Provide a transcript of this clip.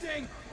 shifting!